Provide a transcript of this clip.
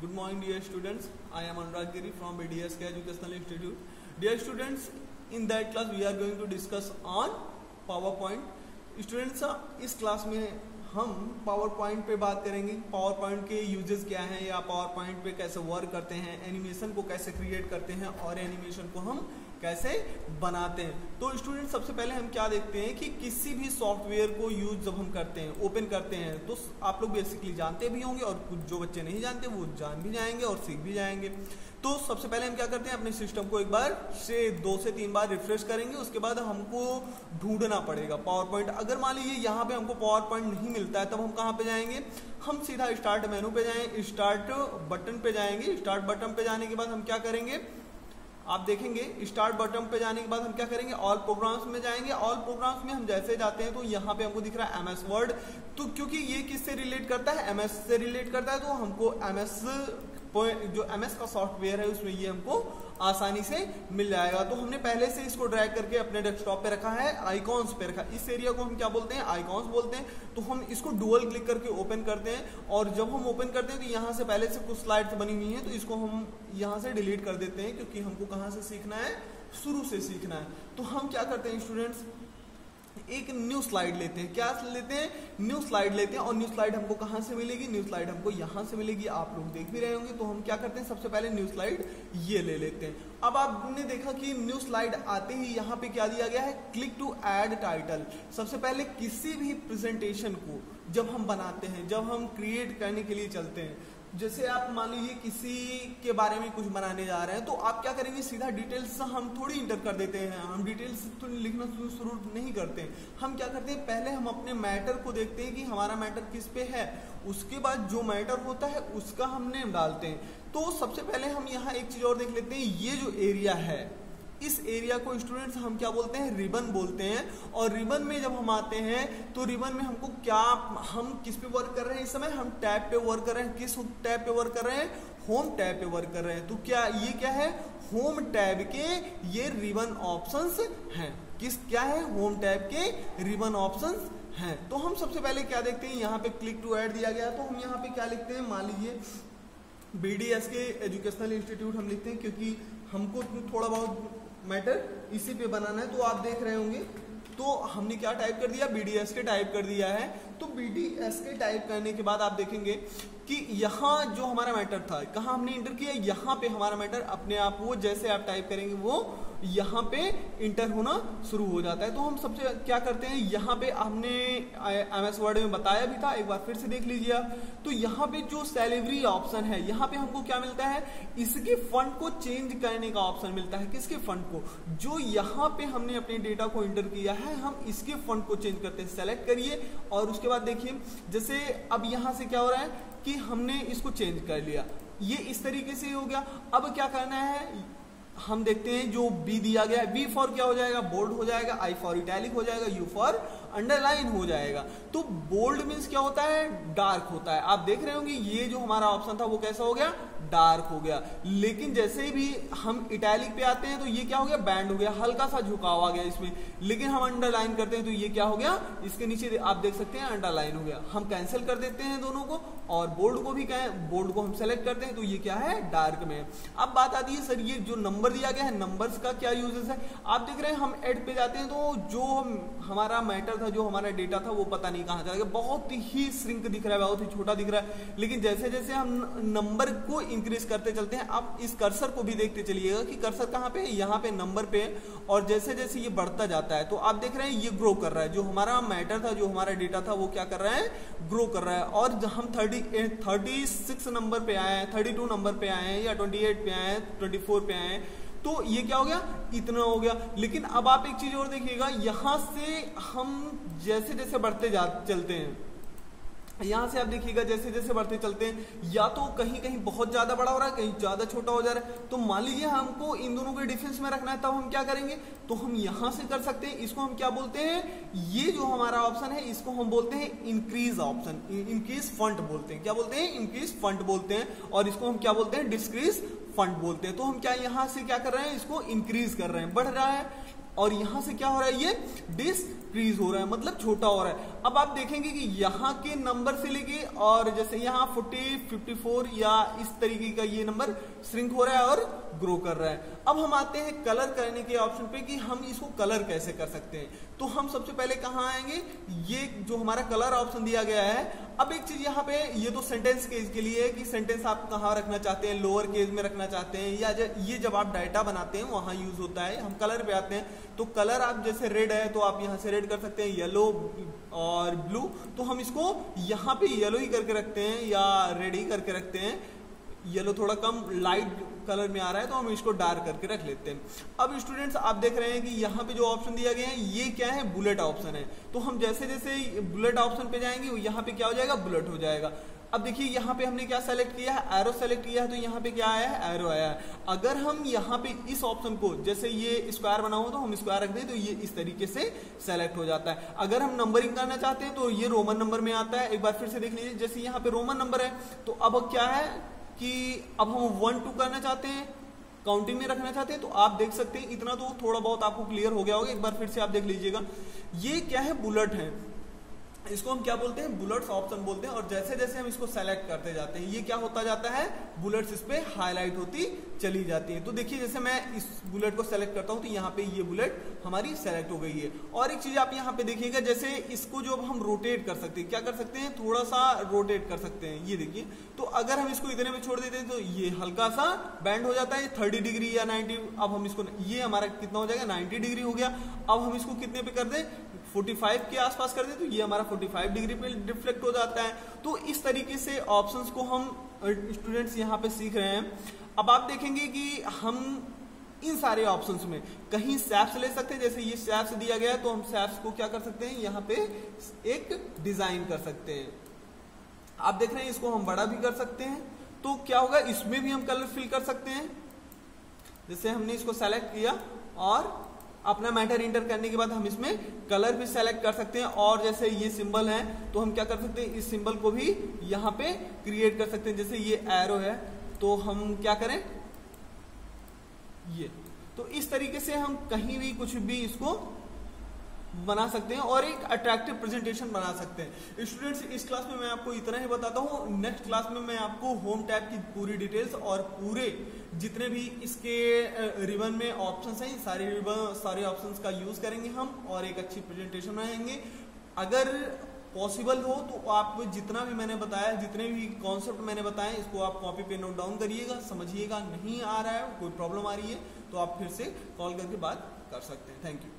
Good morning dear students I am Anurag Giri from BDS के educational institute dear students in that class we are going to discuss on power point students इस class में हम power point पर बात करेंगे। Power point के uses क्या हैं या पावर पॉइंट पर कैसे वर्क करते हैं एनिमेशन को कैसे क्रिएट करते हैं और एनिमेशन को हम कैसे बनाते हैं। तो स्टूडेंट सबसे पहले हम क्या देखते हैं कि किसी भी सॉफ्टवेयर को यूज़ जब हम करते हैं ओपन करते हैं तो आप लोग बेसिकली जानते भी होंगे और कुछ जो बच्चे नहीं जानते, वो जान भी जाएँगे और सीख भी जाएँगे। तो सबसे पहले हम क्या करते हैं, अपने सिस्टम को एक बार से दो से तीन बार रिफ्रेश करेंगे, उसके बाद हमको ढूंढना पड़ेगा पावर पॉइंट अगर मान लीजिए यहाँ पे हमको पावर पॉइंट नहीं मिलता है, तब हम कहाँ पे जाएँगे? हम सीधा स्टार्ट मेनू पे जाएँगे स्टार्ट बटन पे जाएँगे स्टार्ट बटन पे जाने के बाद हम क्या करेंगे? आप देखेंगे स्टार्ट बटन पे जाने के बाद हम क्या करेंगे? ऑल प्रोग्राम्स में जाएँगे। ऑल प्रोग्राम्स में हम जैसे जाते हैं तो यहाँ पे हमको दिख रहा है एमएस वर्ड तो क्योंकि ये किससे रिलेट करता है? एमएस से रिलेट करता है तो हमको एमएस जो एमएस का सॉफ्टवेयर है, उसमें ये हमको आसानी से मिल जाएगा। तो हमने पहले से इसको ड्रैग करके अपने डेस्कटॉप पे रखा है आइकॉन्स पे रखा इस एरिया को हम क्या बोलते हैं? आइकॉन्स बोलते हैं। तो हम इसको डुअल क्लिक करके ओपन करते हैं और जब हम ओपन करते हैं तो यहाँ से पहले से कुछ स्लाइड्स बनी हुई हैं तो इसको हम यहाँ से डिलीट कर देते हैं, क्योंकि हमको कहाँ से सीखना है? शुरू से सीखना है। तो हम क्या करते हैं स्टूडेंट्स एक न्यू स्लाइड लेते हैं। क्या लेते हैं? न्यू स्लाइड लेते हैं और न्यू स्लाइड हमको कहाँ से मिलेगी? न्यू स्लाइड हमको यहाँ से मिलेगी। आप लोग देख भी रहे होंगे तो हम क्या करते हैं? सबसे पहले न्यू स्लाइड ये ले लेते हैं। अब आपने देखा कि न्यू स्लाइड आते ही यहाँ पे क्या दिया गया है? क्लिक टू एड टाइटल सबसे पहले किसी भी प्रेजेंटेशन को जब हम बनाते हैं, जब हम क्रिएट करने के लिए चलते हैं जैसे आप मान लीजिए किसी के बारे में कुछ बनाने जा रहे हैं तो आप क्या करेंगे? सीधा डिटेल्स हम थोड़ी इंटर कर देते हैं। हम डिटेल्स तो लिखना शुरू नहीं करते। हम क्या करते हैं? पहले हम अपने मैटर को देखते हैं कि हमारा मैटर किस पे है। उसके बाद जो मैटर होता है, उसका हम नेम डालते हैं। तो सबसे पहले हम यहाँ एक चीज़ और देख लेते हैं। ये जो एरिया है इस एरिया को स्टूडेंट्स हम क्या बोलते हैं? रिबन बोलते हैं। और रिबन में जब हम आते हैं तो रिबन में हमको क्या, हम किस पे वर्क कर रहे हैं? इस समय हम टैब पे वर्क कर रहे हैं। किस टैब पे वर्क कर रहे हैं? होम टैब पे वर्क कर रहे हैं। तो क्या ये क्या है? होम टैब के ये रिबन ऑप्शंस हैं। किस, क्या है? होम टैब के रिबन ऑप्शंस हैं। तो हम सबसे पहले क्या देखते हैं? यहाँ पे क्लिक टू ऐड दिया गया। तो हम यहाँ पे क्या लिखते हैं? मान लीजिए बीडीएस के एजुकेशनल इंस्टीट्यूट हम लिखते हैं, क्योंकि हमको थोड़ा बहुत मैटर इसी पे बनाना है तो आप देख रहे होंगे। तो हमने क्या टाइप कर दिया? बीडीएस के टाइप कर दिया है। तो बी डी एस के टाइप करने के बाद आप देखेंगे कि यहाँ जो हमारा मैटर था, कहाँ हमने इंटर किया, यहाँ पे हमारा मैटर अपने आप वो जैसे आप टाइप करेंगे, वो यहाँ पे इंटर होना शुरू हो जाता है। तो हम सबसे क्या करते हैं, यहाँ पे हमने एम एस वर्ड में बताया भी था, एक बार फिर से देख लीजिए तो यहाँ पे जो सैलरी ऑप्शन है, यहाँ पे हमको क्या मिलता है, इसके फंड को चेंज करने का ऑप्शन मिलता है। किसके फंड को? जो यहाँ पे हमने अपने डेटा को इंटर किया है, हम इसके फंड को चेंज करते हैं। सेलेक्ट करिए और उसके बाद देखिए, जैसे अब यहाँ से क्या हो रहा है कि हमने इसको चेंज कर लिया। ये इस तरीके से हो गया। अब क्या करना है? हम देखते हैं जो बी दिया गया है। बी फॉर क्या हो जाएगा? बोल्ड हो जाएगा। आई फॉर इटैलिक हो जाएगा। यू फॉर अंडरलाइन हो जाएगा। तो बोल्ड मीन्स क्या होता है? डार्क होता है। आप देख रहे होंगे, ये जो हमारा ऑप्शन था, वो कैसा हो गया? डार्क हो गया। लेकिन जैसे भी हम इटैलिक पे आते हैं तो ये क्या हो गया? बैंड हो गया। हल्का सा झुकाव आ गया इसमें। लेकिन हम अंडरलाइन करते हैं तो ये क्या हो गया? इसके नीचे आप देख सकते हैं अंडरलाइन हो गया। हम कैंसिल कर देते हैं दोनों को, और बोल्ड को भी बोल्ड को हम सेलेक्ट करते हैं तो ये क्या है? डार्क में अब बात आती है सर ये जो नंबर दिया गया है नंबर्स का क्या यूजेस है? आप देख रहे हैं, हम एड पे जाते हैं तो जो हमारा मैटर था जो हमारा डेटा था वो पता नहीं कहाँ चला गया। बहुत ही श्रिंक दिख रहा है, बहुत ही छोटा दिख रहा है। लेकिन जैसे जैसे हम नंबर को इंक्रीज करते चलते हैं, आप इस कर्सर को भी देखते चलिएगा कि कर्सर कहाँ पे है? यहाँ पे नंबर पे और जैसे जैसे ये बढ़ता जाता है तो आप देख रहे हैं ये ग्रो कर रहा है। जो हमारा मैटर था, जो हमारा डेटा था, वो क्या कर रहा है? ग्रो कर रहा है। और हम थर्टी थर्टी सिक्स नंबर पे आए हैं थर्टी टू नंबर पे आए हैं, या ट्वेंटी एट पे आए हैं ट्वेंटी फोर पे आए हैं। तो ये क्या हो गया? इतना हो गया। लेकिन अब आप एक चीज़ और देखिएगा, यहाँ से हम जैसे जैसे बढ़ते जा, चलते हैं, यहाँ से आप देखिएगा, जैसे जैसे बढ़ते चलते हैं, या तो कहीं कहीं बहुत ज़्यादा बड़ा हो रहा है, कहीं ज़्यादा छोटा हो जा रहा है। तो मान लीजिए हमको इन दोनों के डिफरेंस में रखना है, तब हम क्या करेंगे? तो हम यहाँ से कर सकते हैं। इसको हम क्या बोलते हैं? ये जो हमारा ऑप्शन है, इसको हम बोलते हैं इंक्रीज ऑप्शन इंक्रीज फंड बोलते हैं। क्या बोलते हैं? इंक्रीज फंड बोलते हैं। और इसको हम क्या बोलते हैं? डिस्क्रीज फंड बोलते हैं। तो हम क्या यहाँ से क्या कर रहे हैं? इसको इंक्रीज कर रहे हैं। बढ़ रहा है। और यहाँ से क्या हो रहा है? ये डिस डिक्रीज हो रहा है मतलब छोटा हो रहा है। अब आप देखेंगे कि यहाँ के नंबर से लेके और जैसे यहाँ 40 54 या इस तरीके का ये नंबर श्रिंक हो रहा है और ग्रो कर रहा है। अब हम आते हैं कलर करने के ऑप्शन पे कि हम इसको कलर कैसे कर सकते हैं। तो हम सबसे पहले कहाँ आएँगे? ये जो हमारा कलर ऑप्शन दिया गया है। अब एक चीज़ यहाँ पे, ये तो सेंटेंस केस के लिए है कि सेंटेंस आप कहाँ रखना चाहते हैं? लोअर केस में रखना चाहते हैं या ये जब आप डाटा बनाते हैं, वहाँ यूज़ होता है। हम कलर पे आते हैं। तो कलर आप जैसे रेड है तो आप यहाँ से रेड कर सकते हैं येलो और ब्लू तो हम इसको यहाँ पे येलो ही करके रखते हैं या रेड ही करके रखते हैं। येलो थोड़ा कम लाइट कलर में आ रहा है तो हम इसको डार्क करके रख लेते हैं। अब स्टूडेंट्स आप देख रहे हैं कि यहाँ पे जो ऑप्शन दिया गया है, ये क्या है? बुलेट ऑप्शन है। तो हम जैसे जैसे बुलेट ऑप्शन पे जाएँगे, यहाँ पे क्या हो जाएगा? बुलेट हो जाएगा। अब देखिए, यहाँ पे हमने क्या सेलेक्ट किया है? एरो सेलेक्ट किया है तो यहाँ पे क्या आया है? एरो आया है। अगर हम यहाँ पे इस ऑप्शन को, जैसे ये स्क्वायर बना हो तो हम स्क्वायर रख दें तो ये इस तरीके से सेलेक्ट हो जाता है। अगर हम नंबरिंग करना चाहते हैं तो ये रोमन नंबर में आता है। एक बार फिर से देख लीजिए, जैसे यहाँ पे रोमन नंबर है तो अब क्या है कि अब हम वन टू करना चाहते हैं काउंटिंग में रखना चाहते हैं तो आप देख सकते हैं, इतना तो थोड़ा बहुत आपको क्लियर हो गया होगा। एक बार फिर से आप देख लीजिएगा। ये क्या है? बुलेट है। इसको हम क्या बोलते हैं? बुलेट्स ऑप्शन बोलते हैं और जैसे जैसे हम इसको सेलेक्ट करते जाते हैं, ये क्या होता जाता है? बुलेट्स इस पर हाईलाइट होती चली जाती है। तो देखिए, जैसे मैं इस बुलेट को सेलेक्ट करता हूँ तो यहाँ पे ये बुलेट हमारी सेलेक्ट हो गई है। और एक चीज़ आप यहाँ पे देखिएगा, जैसे इसको जो हम रोटेट कर सकते हैं, क्या कर सकते हैं? थोड़ा सा रोटेट कर सकते हैं। ये देखिए तो अगर हम इसको इतने में छोड़ देते हैं तो ये हल्का सा बैंड हो जाता है थर्टी डिग्री या नाइनटी अब हम इसको, ये हमारा कितना हो जाएगा? नाइनटी डिग्री हो गया। अब हम इसको कितने पे कर दें? 45 के आसपास कर दे तो ये हमारा 45 डिग्री पे रिफ्लेक्ट हो जाता है। तो इस तरीके से ऑप्शंस को हम स्टूडेंट्स यहाँ पे सीख रहे हैं। अब आप देखेंगे कि हम इन सारे ऑप्शंस में कहीं सैप्स ले सकते हैं। जैसे ये सैप्स दिया गया है तो हम सैप्स को क्या कर सकते हैं? यहाँ पे एक डिज़ाइन कर सकते हैं। आप देख रहे हैं, इसको हम बड़ा भी कर सकते हैं। तो क्या होगा? इसमें भी हम कलर फिल कर सकते हैं। जैसे हमने इसको सेलेक्ट किया और अपना मैटर इंटर करने के बाद हम इसमें कलर भी सेलेक्ट कर सकते हैं। और जैसे ये सिंबल है तो हम क्या कर सकते हैं? इस सिंबल को भी यहाँ पे क्रिएट कर सकते हैं। जैसे ये एरो है तो हम क्या करें? ये। तो इस तरीके से हम कहीं भी कुछ भी इसको बना सकते हैं और एक अट्रैक्टिव प्रेजेंटेशन बना सकते हैं। स्टूडेंट्स इस क्लास में मैं आपको इतना ही बताता हूँ। नेक्स्ट क्लास में मैं आपको होम टैब की पूरी डिटेल्स और पूरे जितने भी इसके रिबन में ऑप्शंस हैं, सारे रिबन सारे ऑप्शंस का यूज़ करेंगे हम और एक अच्छी प्रेजेंटेशन बनाएँगे। अगर पॉसिबल हो तो आप जितना भी मैंने बताया, जितने भी कॉन्सेप्ट मैंने बताए, इसको आप कॉपी पे नोट डाउन करिएगा, समझिएगा, नहीं आ रहा है, कोई प्रॉब्लम आ रही है तो आप फिर से कॉल करके बात कर सकते हैं। Thank you